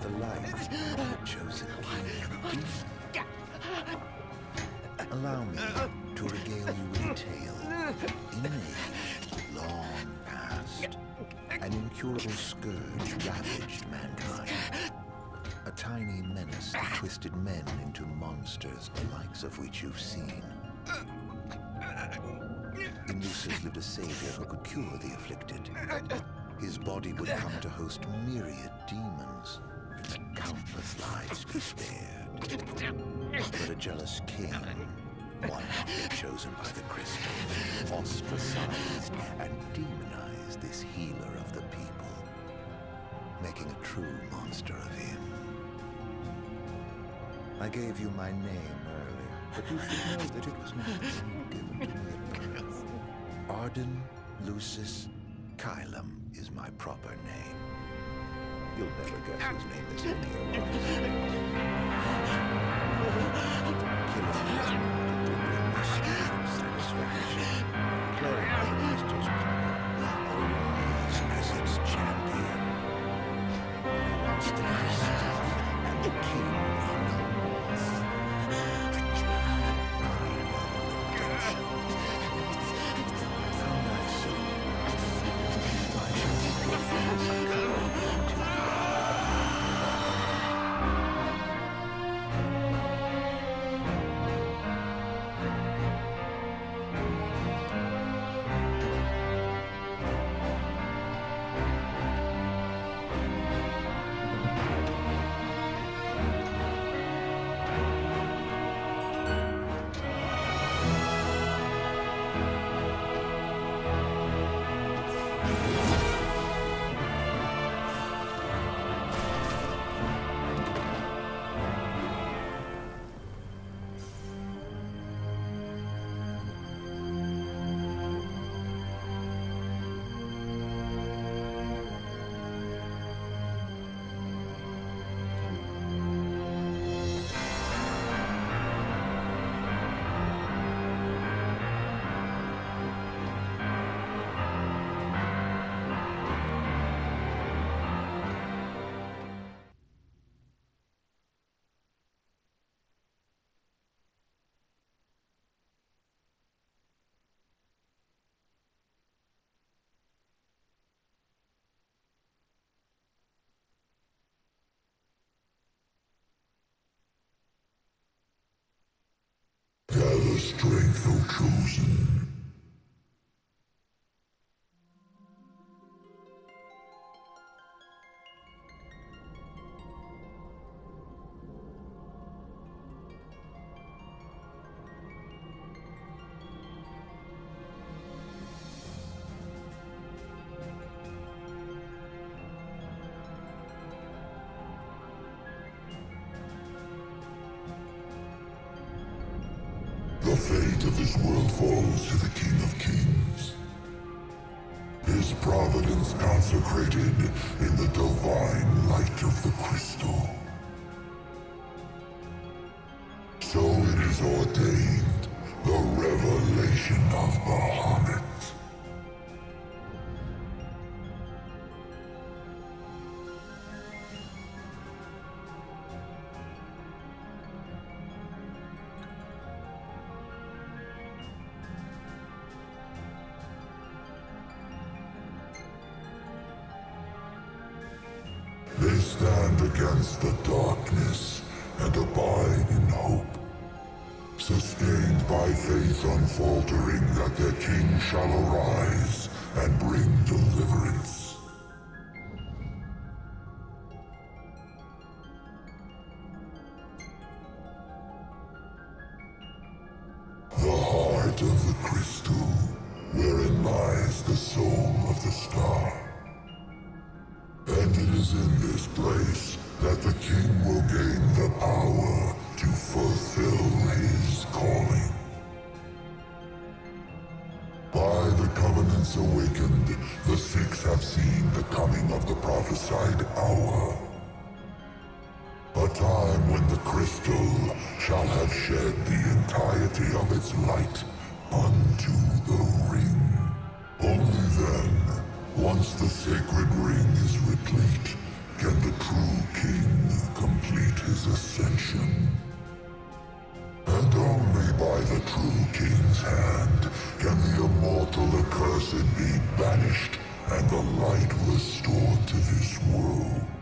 the light chosen king. Allow me to regale you with a tale. In an age long past, an incurable scourge ravaged mankind. A tiny menace that twisted men into monsters, the likes of which you've seen. In Lucis lived a savior who could cure the afflicted. His body would come to host myriad demons. Countless lives be spared. But a jealous king, one chosen by the crystal, ostracized and demonized this healer of the people, making a true monster of him. I gave you my name earlier, but you should know that it was not given to me. Ardyn Lucis Caelum is my proper name. You'll never guess whose name this Neo was. strength, O chosen. The fate of this world falls to the King of Kings. His providence consecrated in the divine light of the crystal. the crystal shall have shed the entirety of its light unto the ring. Only then, once the sacred ring is replete, can the true king complete his ascension. And only by the true king's hand can the immortal accursed be banished and the light restored to this world.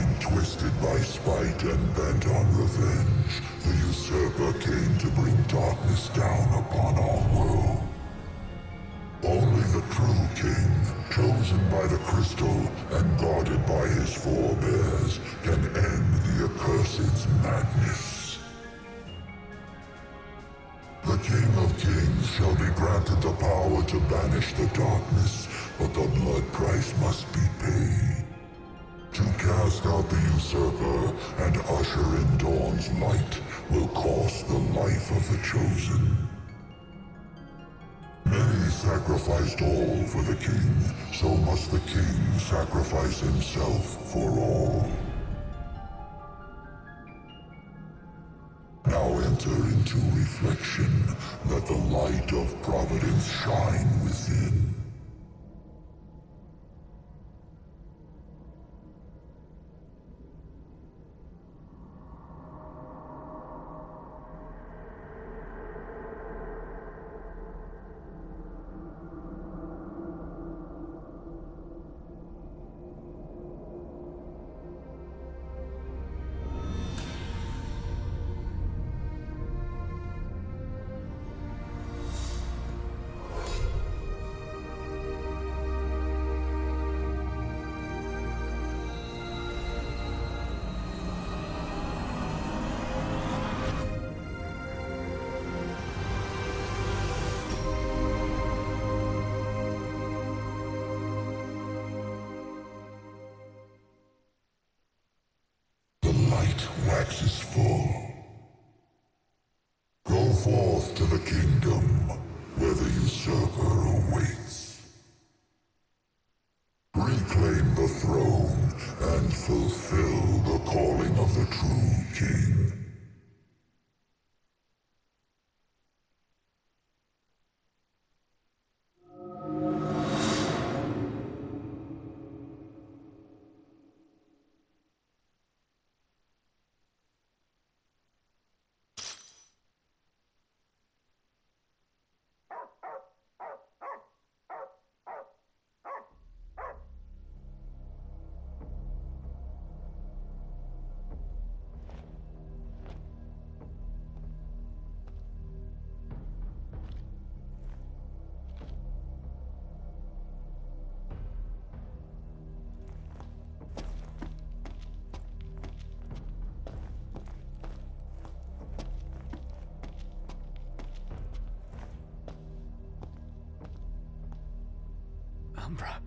Mind twisted by spite and bent on revenge, the usurper came to bring darkness down upon our world. Only the true king, chosen by the crystal and guarded by his forebears, can end the accursed's madness. The King of Kings shall be granted the power to banish the darkness, but the blood price must be paid. To cast out the usurper and usher in dawn's light will cost the life of the chosen. Many sacrificed all for the king, so must the king sacrifice himself for all. Now enter into reflection, let the light of providence shine within. Waxes full. Go forth to the kingdom where the usurper awaits. Reclaim the throne and fulfill the calling of the true king. Umbra.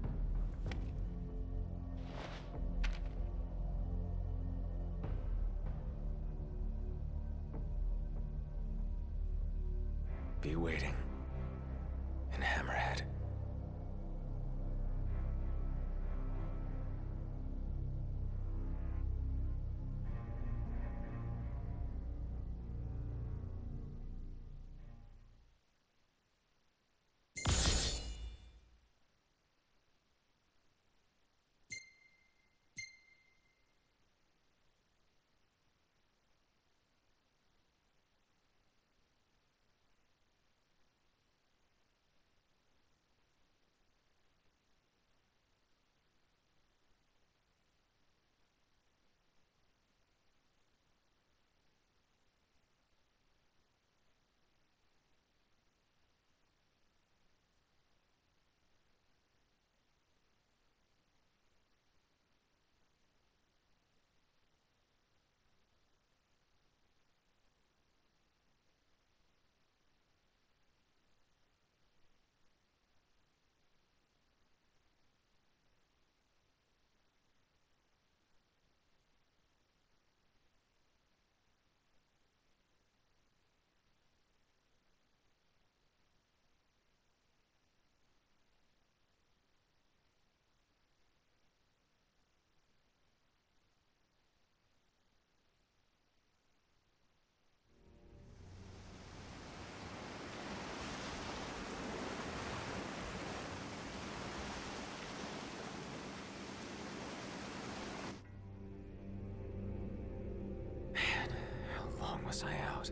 Be waiting. I out?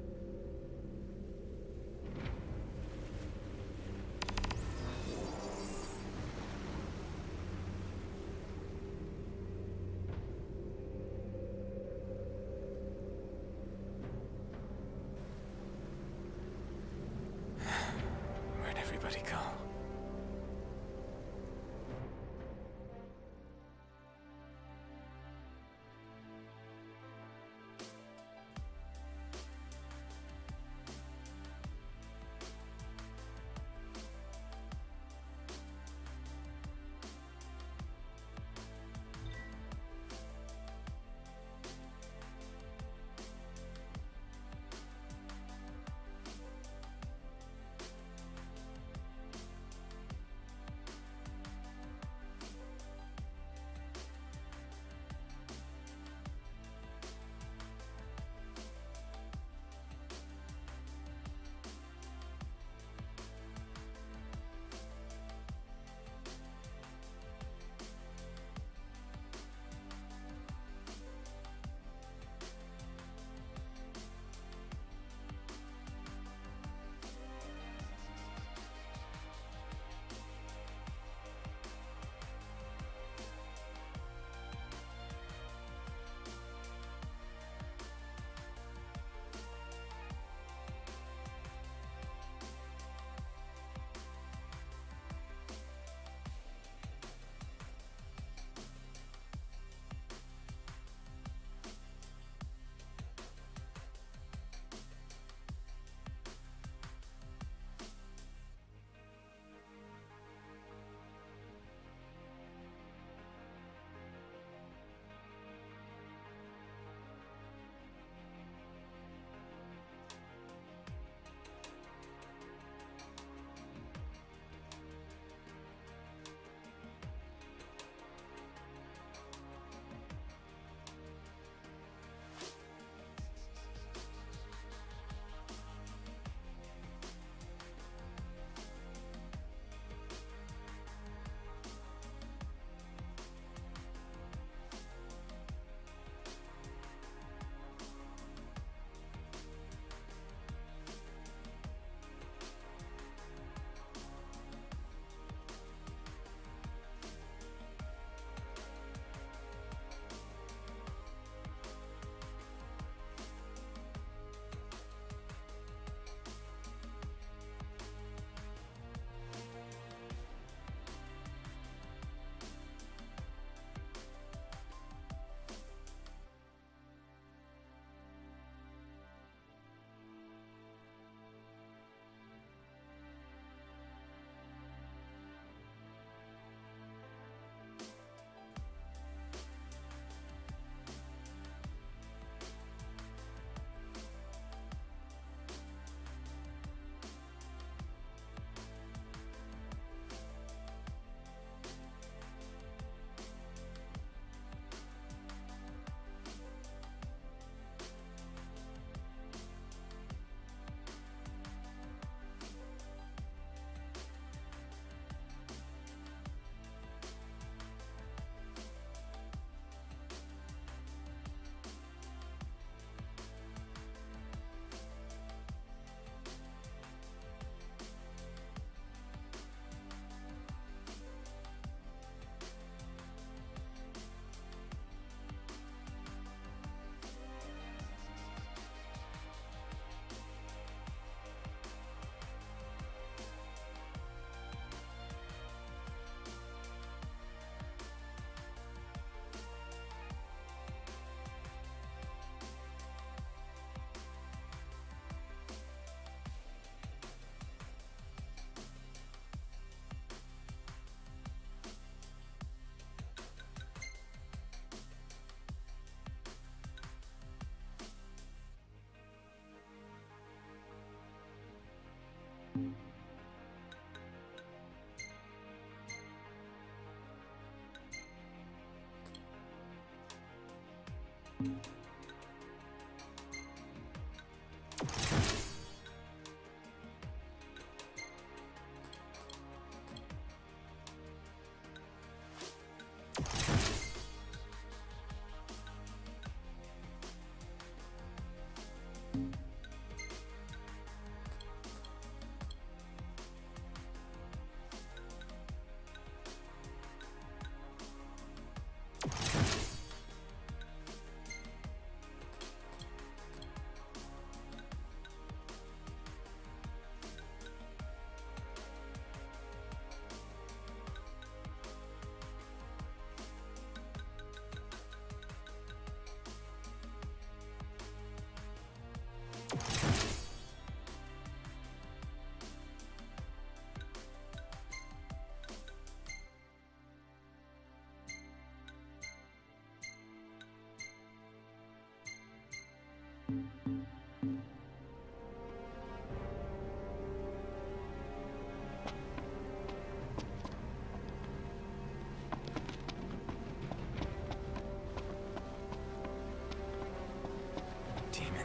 you.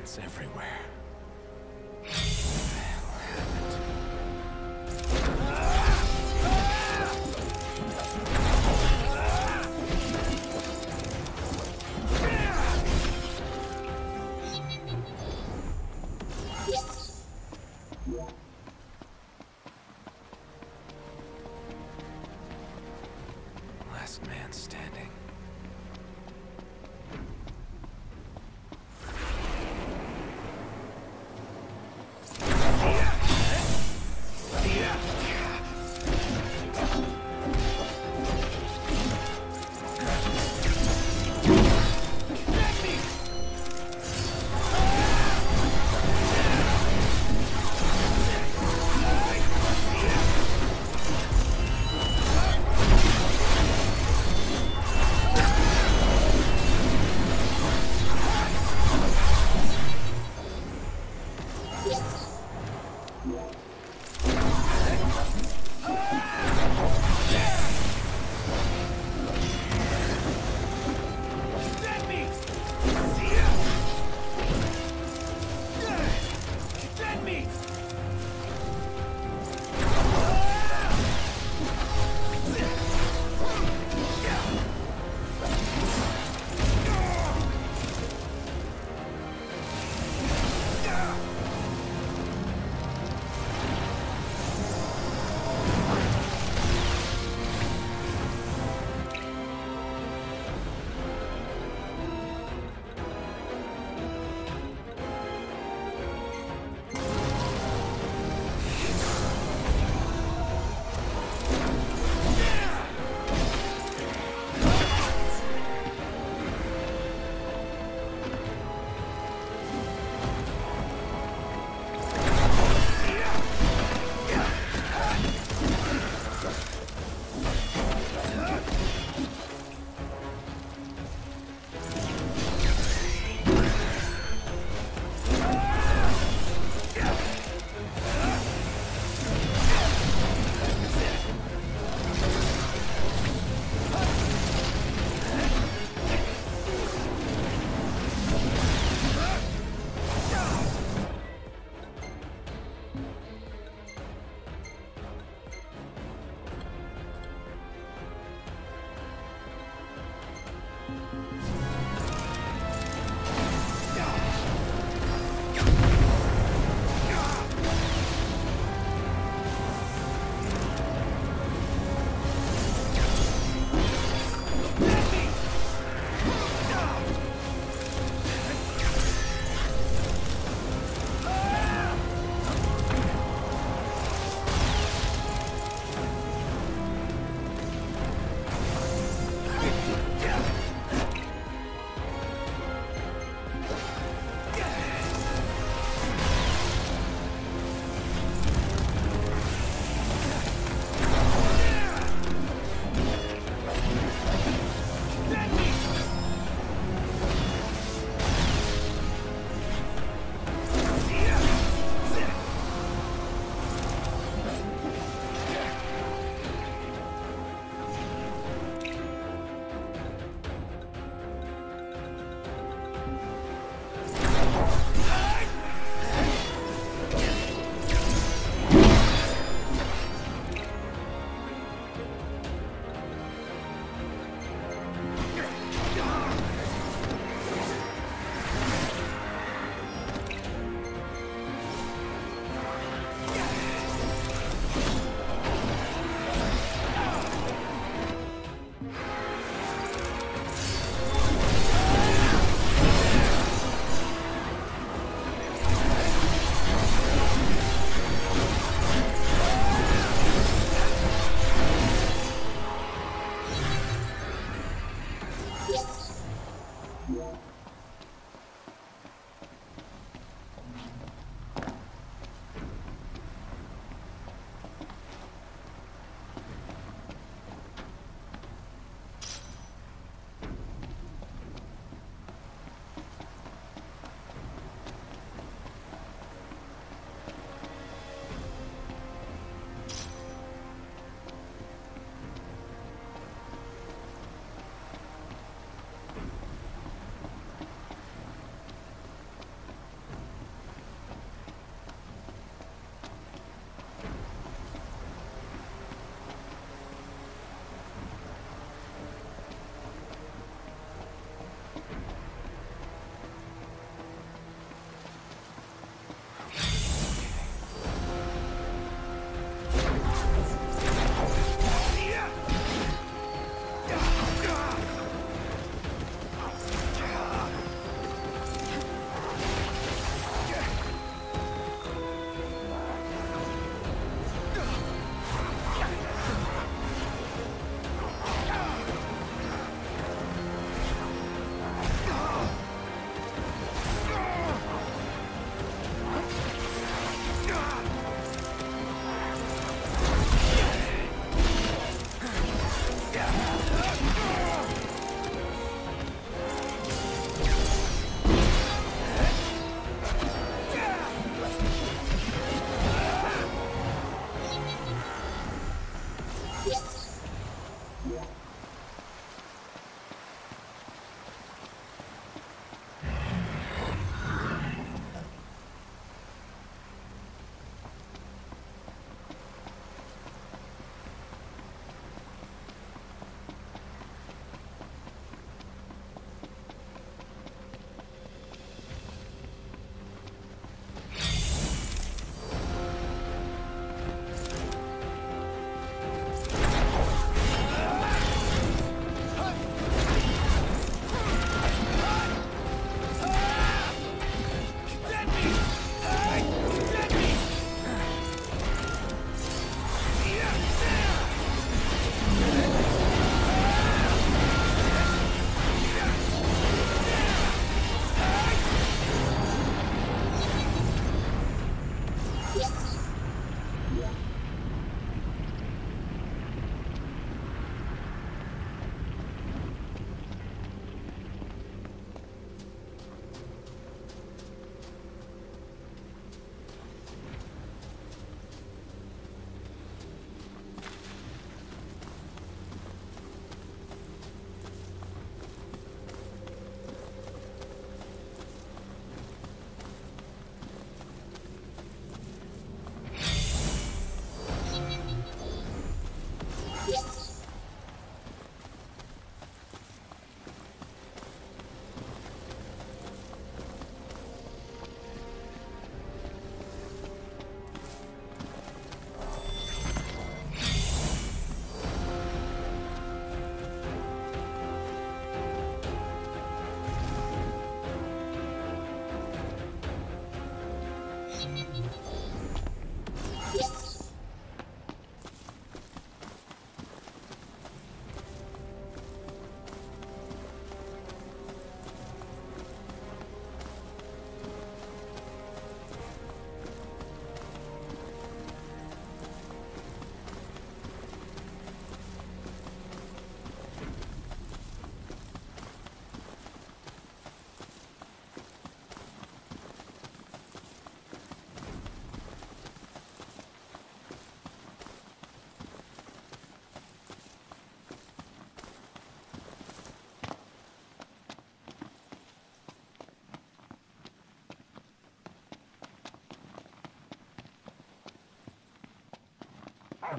Demons everywhere.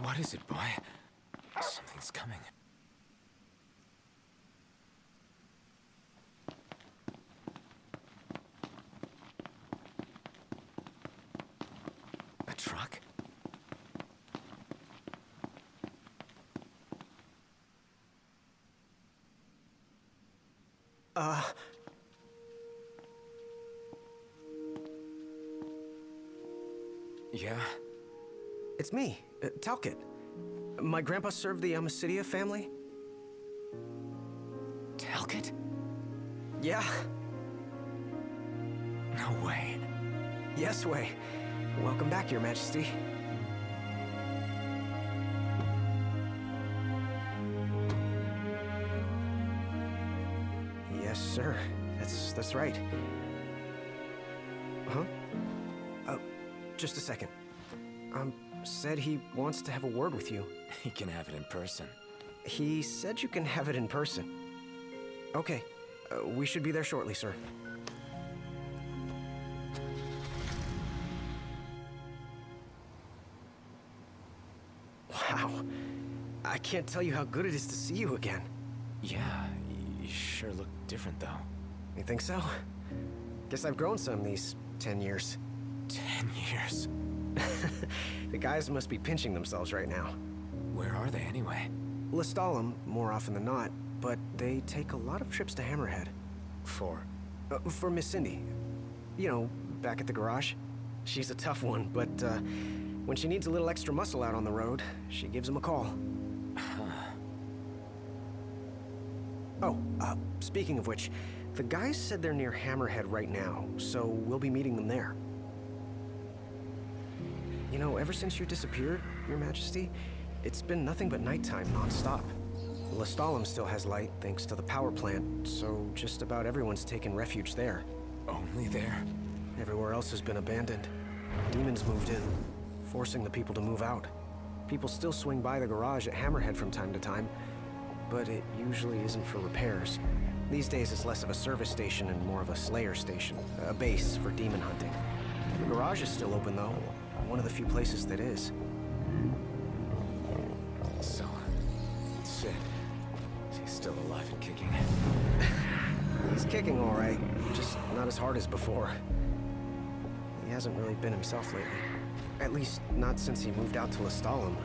What is it, boy? Something's coming. A truck? Uh. Yeah? It's me, uh, Talcott. My grandpa served the Amicitia family. Talcott? Yeah, No way. yes way. Welcome back, Your Majesty. Yes, sir. That's that's right. Huh? Uh, just a second. Said he wants to have a word with you. He can have it in person. He said you can have it in person. Okay. Uh, we should be there shortly, sir. Wow. I can't tell you how good it is to see you again. Yeah, you sure look different, though. You think so? Guess I've grown some these 10 years. Ten years. The guys must be pinching themselves right now. Where are they, anyway? Lestallum, more often than not, but they take a lot of trips to Hammerhead. For... Uh, for Miss Cindy. You know, back at the garage. She's a tough one, but uh, when she needs a little extra muscle out on the road, she gives him a call. oh, uh, speaking of which, the guys said they're near Hammerhead right now, so we'll be meeting them there. You know, ever since you disappeared, Your Majesty, it's been nothing but nighttime nonstop. Lestallum still has light thanks to the power plant, so just about everyone's taken refuge there. Only there? Everywhere else has been abandoned. Demons moved in, forcing the people to move out. People still swing by the garage at Hammerhead from time to time, but it usually isn't for repairs. These days it's less of a service station and more of a slayer station, a base for demon hunting. The garage is still open though, one of the few places that is. So... Cid... He's still alive and kicking. He's kicking all right, just not as hard as before. He hasn't really been himself lately. At least, not since he moved out to Lestallum.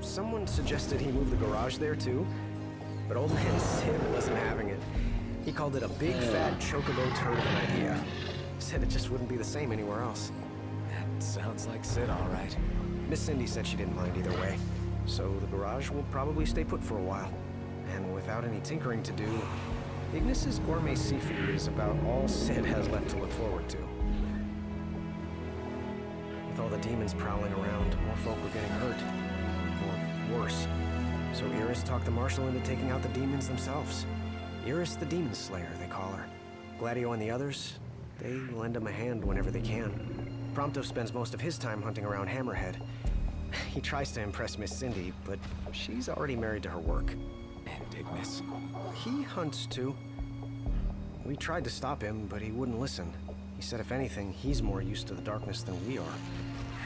Someone suggested he move the garage there too, but old man Cid wasn't having it. He called it a big fat chocobo turd of an idea. Said it just wouldn't be the same anywhere else. Sounds like Cid, all right. Miss Cindy said she didn't mind either way, so the garage will probably stay put for a while. And without any tinkering to do, Ignis's gourmet seafood is about all Cid has left to look forward to. With all the demons prowling around, more folk are getting hurt. Or worse. So Iris talked the Marshal into taking out the demons themselves. Iris the Demon Slayer, they call her. Gladio and the others, they lend him a hand whenever they can. Prompto spends most of his time hunting around Hammerhead. He tries to impress Miss Cindy, but she's already married to her work. And Ignis. He hunts too. We tried to stop him, but he wouldn't listen. He said if anything, he's more used to the darkness than we are.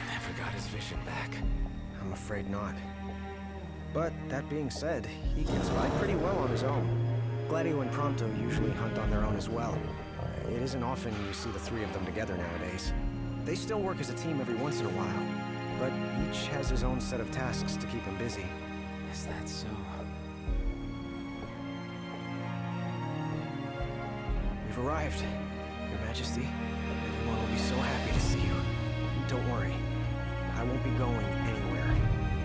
Never got his vision back. I'm afraid not. But that being said, he gets by pretty well on his own. Gladio and Prompto usually hunt on their own as well. It isn't often you see the three of them together nowadays. They still work as a team every once in a while, but each has his own set of tasks to keep him busy. Is that so? We've arrived, Your Majesty. Everyone will be so happy to see you. Don't worry, I won't be going anywhere.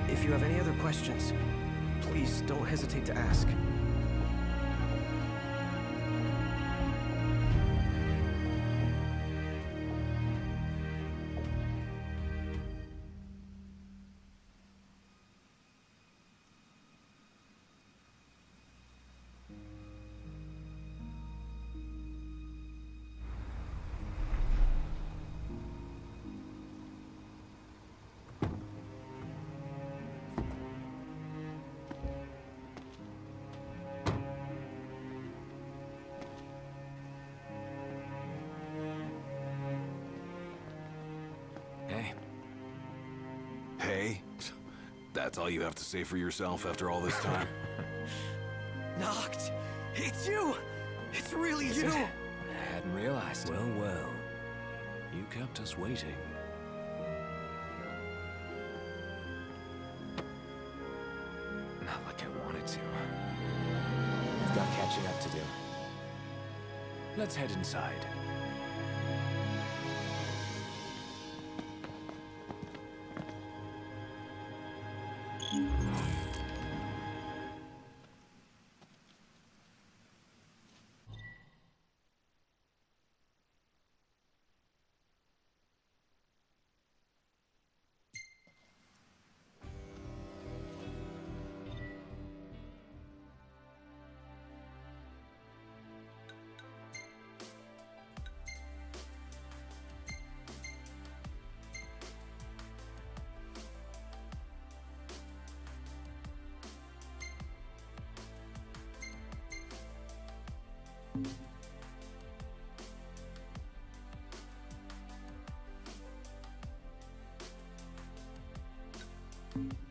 If you have any other questions, please don't hesitate to ask. Hey, Hey? That's all you have to say for yourself after all this time? Noct! It's you! It's really Is you! it? I hadn't realized. well, well. You kept us waiting. Not like I wanted to. We've got catching up to do. Let's head inside. Bye.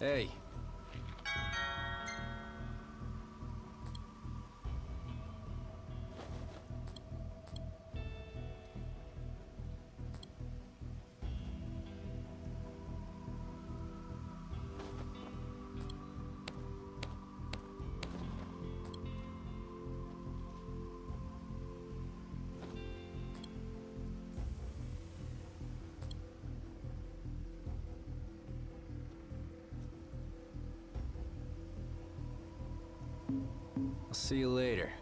Hey. I'll see you later.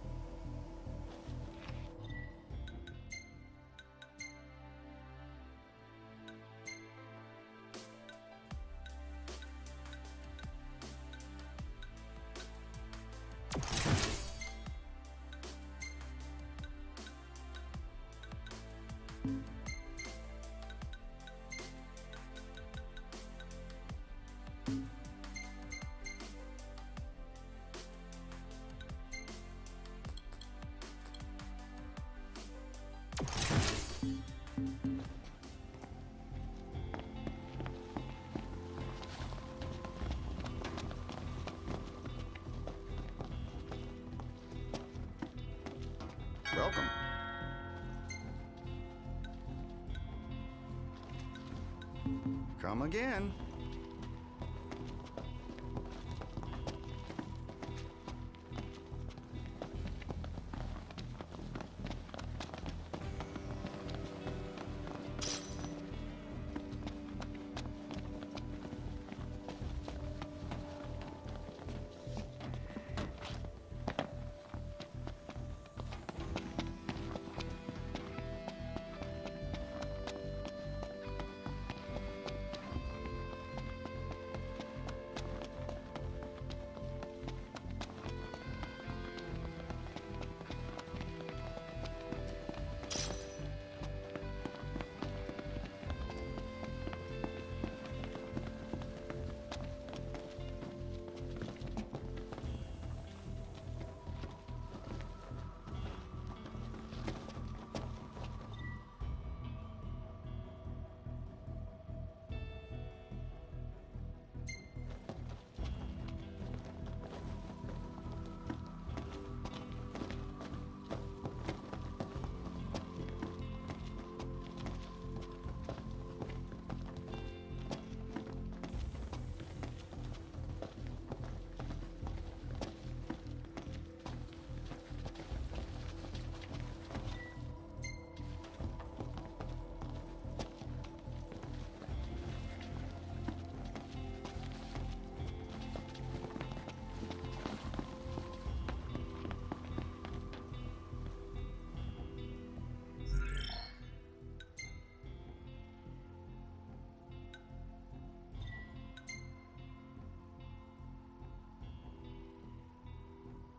Welcome. Come again.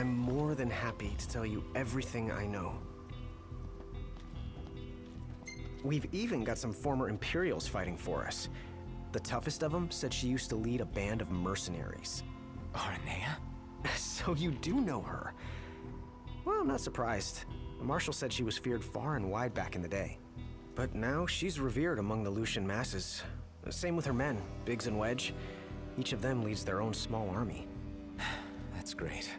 I'm more than happy to tell you everything I know. We've even got some former Imperials fighting for us. The toughest of them said she used to lead a band of mercenaries. Aranea? So you do know her. Well, I'm not surprised. The Marshal said she was feared far and wide back in the day. But now she's revered among the Lucian masses. Same with her men, Biggs and Wedge. Each of them leads their own small army. That's great.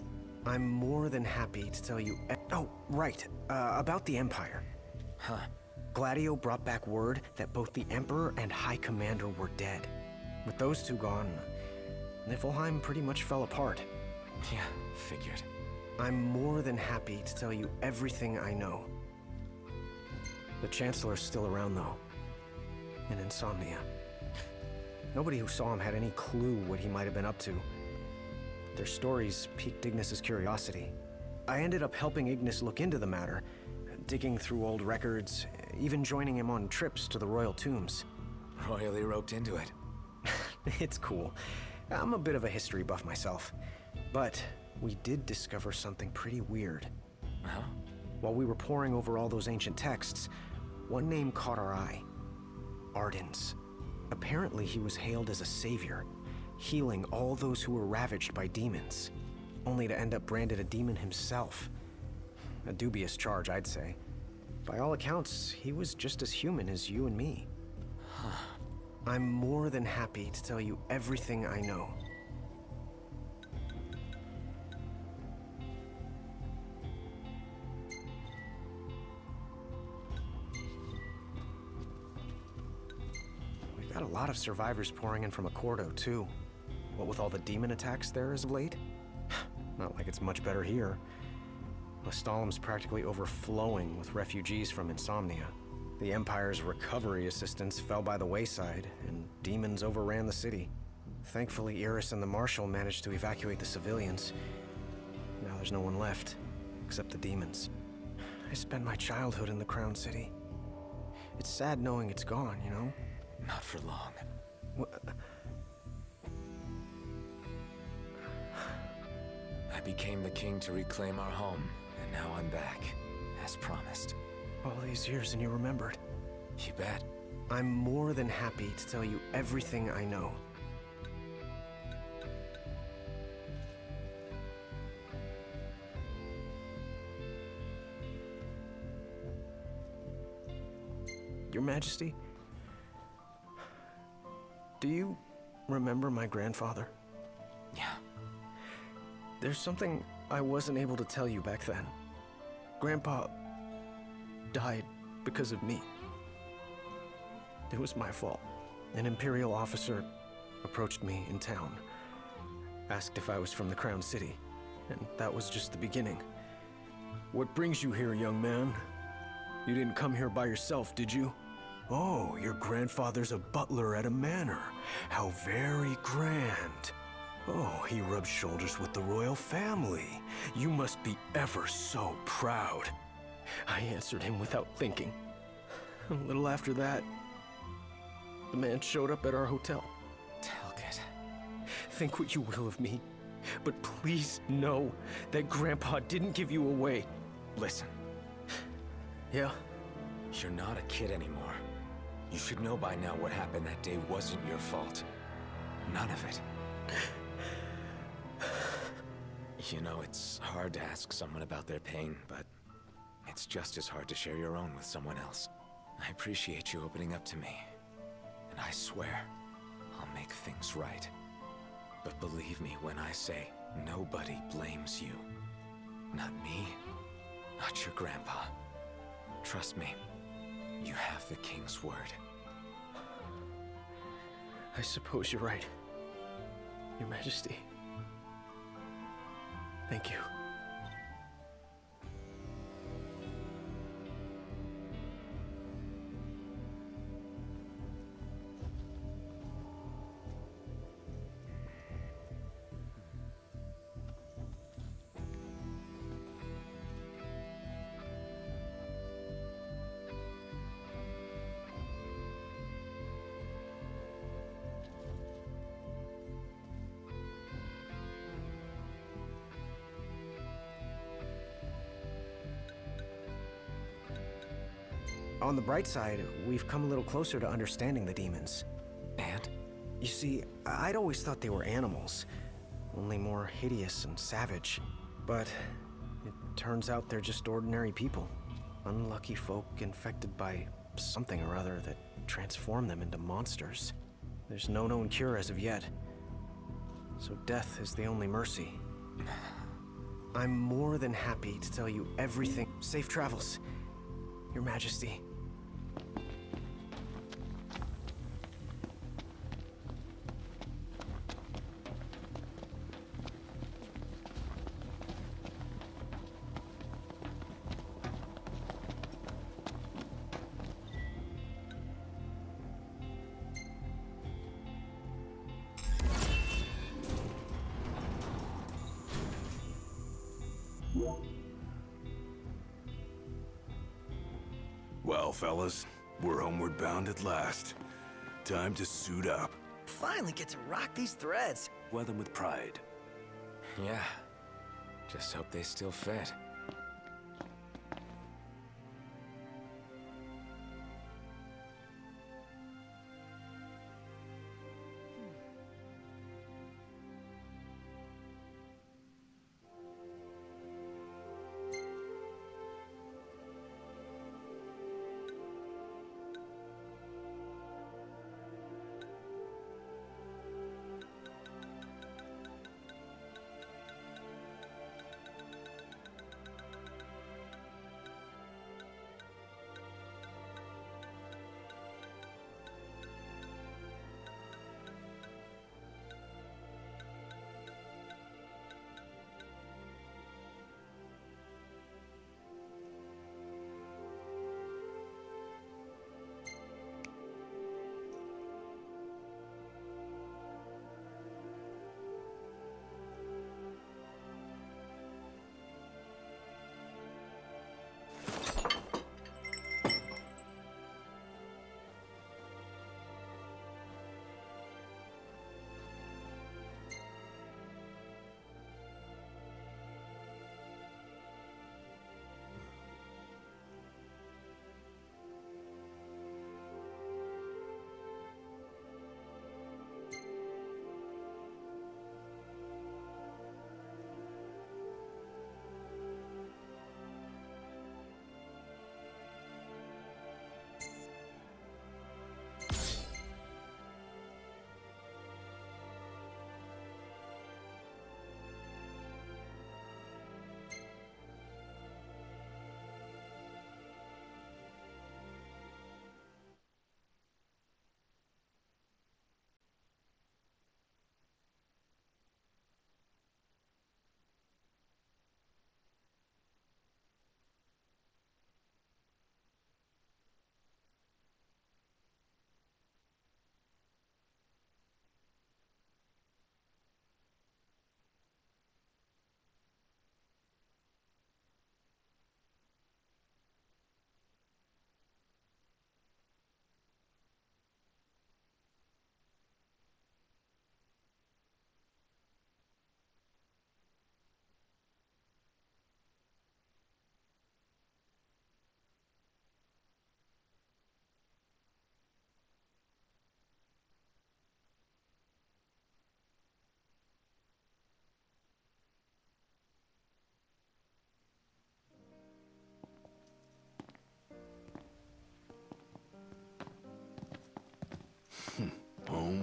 I'm more than happy to tell you. Oh, right. Uh, about the Empire. Huh. Gladio brought back word that both the Emperor and High Commander were dead. With those two gone, Niflheim pretty much fell apart. Yeah, figured. I'm more than happy to tell you everything I know. The Chancellor's still around, though. In Insomnia. Nobody who saw him had any clue what he might have been up to. Their stories piqued Ignis's curiosity. I ended up helping Ignis look into the matter, digging through old records, even joining him on trips to the royal tombs. Royally roped into it. it's cool. I'm a bit of a history buff myself. But we did discover something pretty weird. Huh? While we were poring over all those ancient texts, one name caught our eye Ardyn. Apparently, he was hailed as a savior, healing all those who were ravaged by demons. only to end up branded a demon himself. A dubious charge, I'd say. By all accounts, he was just as human as you and me. I'm more than happy to tell you everything I know. We've got a lot of survivors pouring in from Accordo, too. What with all the demon attacks there as of late? Not like it's much better here. Lestallum's practically overflowing with refugees from Insomnia. The Empire's recovery assistance fell by the wayside, and demons overran the city. Thankfully, Iris and the Marshal managed to evacuate the civilians. Now there's no one left, except the demons. I spent my childhood in the Crown City. It's sad knowing it's gone, you know? Not for long. I became the king to reclaim our home, and now I'm back, as promised. All these years and you remembered. You bet. I'm more than happy to tell you everything I know. Your Majesty, do you remember my grandfather? There's something I wasn't able to tell you back then. Grandpa died because of me. It was my fault. An Imperial officer approached me in town, asked if I was from the Crown City, and that was just the beginning. What brings you here, young man? You didn't come here by yourself, did you? Oh, your grandfather's a butler at a manor. How very grand. Oh, he rubs shoulders with the royal family. You must be ever so proud. I answered him without thinking. A little after that, the man showed up at our hotel. Talcott. Think what you will of me, but please know that Grandpa didn't give you away. Listen, Yeah? you're not a kid anymore. You should know by now what happened that day wasn't your fault. None of it. You know, it's hard to ask someone about their pain, but it's just as hard to share your own with someone else. I appreciate you opening up to me. And I swear, I'll make things right. But believe me when I say, nobody blames you. Not me, not your grandpa. Trust me, you have the king's word. I suppose you're right. Your Majesty. Thank you. On the bright side, we've come a little closer to understanding the demons. And? You see, I'd always thought they were animals, only more hideous and savage. But it turns out they're just ordinary people. Unlucky folk infected by something or other that transformed them into monsters. There's no known cure as of yet. So death is the only mercy. I'm more than happy to tell you everything. Safe travels, Your Majesty. Well, fellas, we're homeward bound at last. Time to suit up. Finally get to rock these threads. Wear them with pride. Yeah. Just hope they still fit.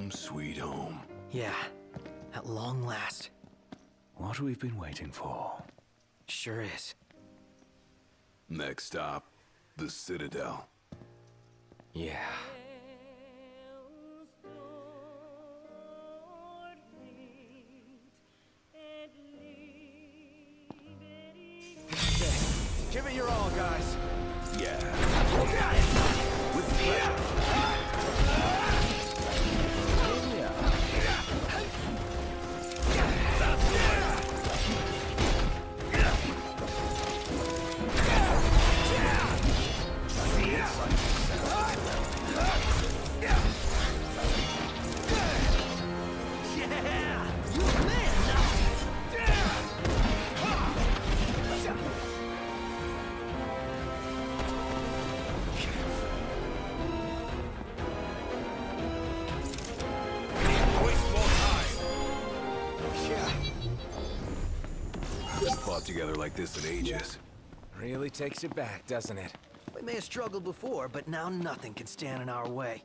Home sweet home. Yeah, at long last. What we've been waiting for. Sure is. Next stop, the Citadel. Yeah. This in ages. Really takes you back, doesn't it? We may have struggled before, but now nothing can stand in our way.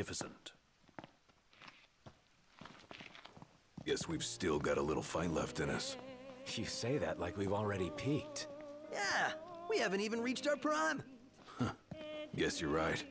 magnificent. Guess we've still got a little fight left in us. You say that like we've already peaked. Yeah, we haven't even reached our prime. Huh. Guess you're right.